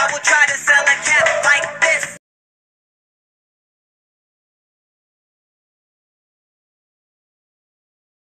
I will try to sell it.